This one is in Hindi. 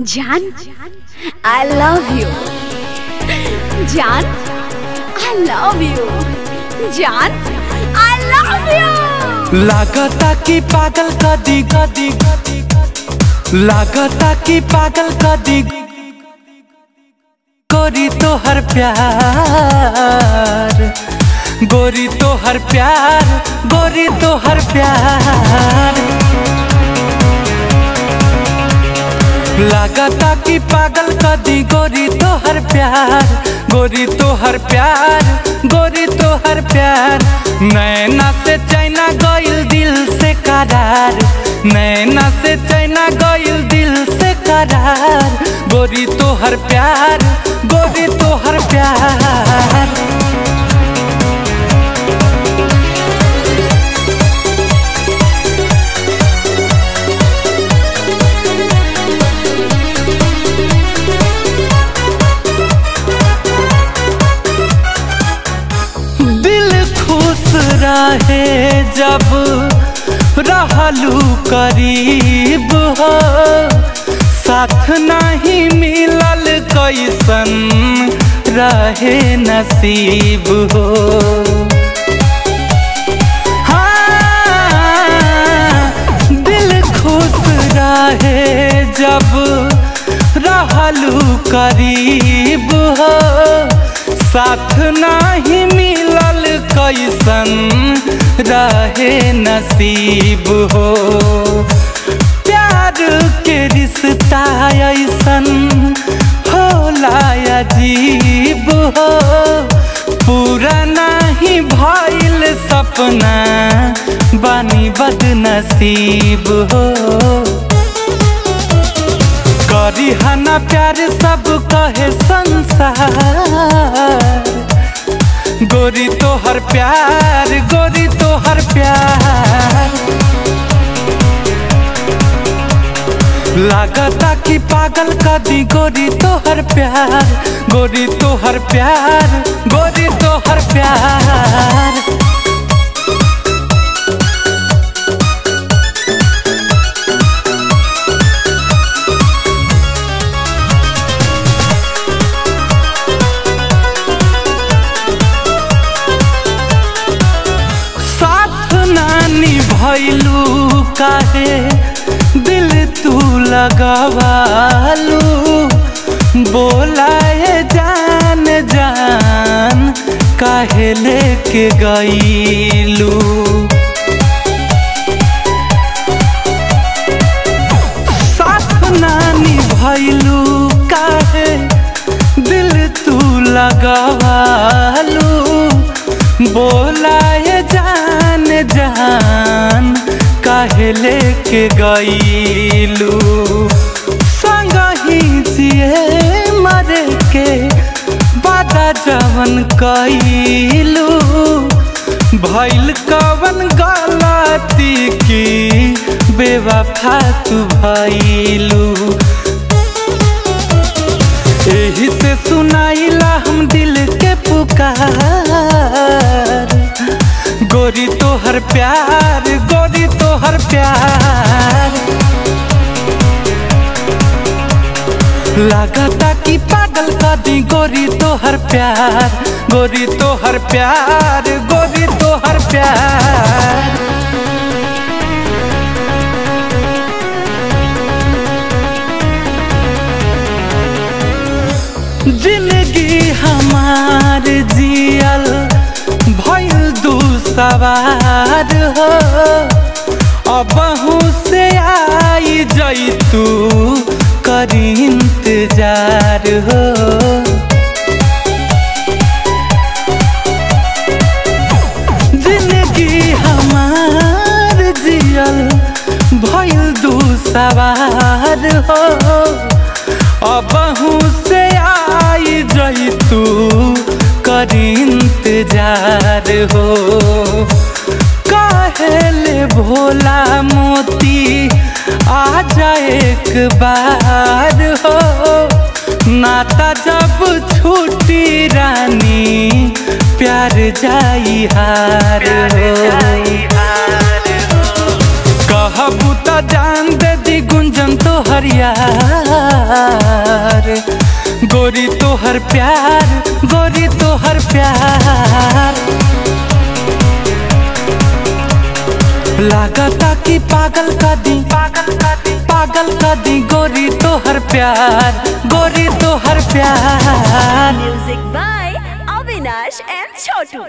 जान आई लव यू जान आई लव यू जान आई लव यू लागता कि पागल कदी कदी लागता कि पागल कदी। गोरी तो हर प्यार, गोरी तो हर प्यार, गोरी तो हर प्यार। लागता कि पागल कदी गोरी तो हर प्यार, गोरी तो हर प्यार, गोरी तो हर प्यार। नैना से चैना गइल दिल से करार, नैना से चैना गइल दिल से करार। गोरी तो हर प्यार, गोरी तो हर प्यार। रहे जब रहलू करीब हो। साथ नहीं मिलल कैसन रहे नसीब हो। हाँ, दिल खुश रहे जब रहलू करीब हो। साथ नहीं मिलल कैसन रहे नसीब हो। प्यार के रिश्ता ऐसन होला अजीब हो। पूरा नहीं भइल सपना बानी बदनसीब हो। करी हना प्यार सब कहे संसार। गोरी तो हर प्यार, गोरी तो हर प्यार। लागता कि पागल कदी गोरी तो हर प्यार, गोरी तो हर प्यार, गोरी तो हर प्यार। भैलू काहे? दिल तू लगवालू बोलाए जान जान, काहे लेके गईलू? भैलू काहे? दिल तू लगवालू बोलाए लेके गईलू। संग जिए मरे के बादा जवन कईलू। भैल कवन गलती की, बेवफा तू भैलू गोरी तो हर प्यार। लागता कि पागल कदी गोरी तो हर प्यार, गोरी तो हर प्यार, गोरी तो हर प्यार। ज़िंदगी हमार जियल, भइल दू सवार हो। सवार हो। अबहू से आई जैतू करी इंतज़ार हो। कहले भोला मोती आ जाए एक बार हो। नाता जब छूटी रानी, प्यार जाई हार हो। हबूता जान दे दी गुंजन तो हर यार गोरी तो हर प्यार, गोरी तो हर प्यार। लागता कि पागल का दी पागल का दी, पागल का दी गोरी तो हर प्यार, गोरी तो हर प्यार। Music by Avinash and Chhotu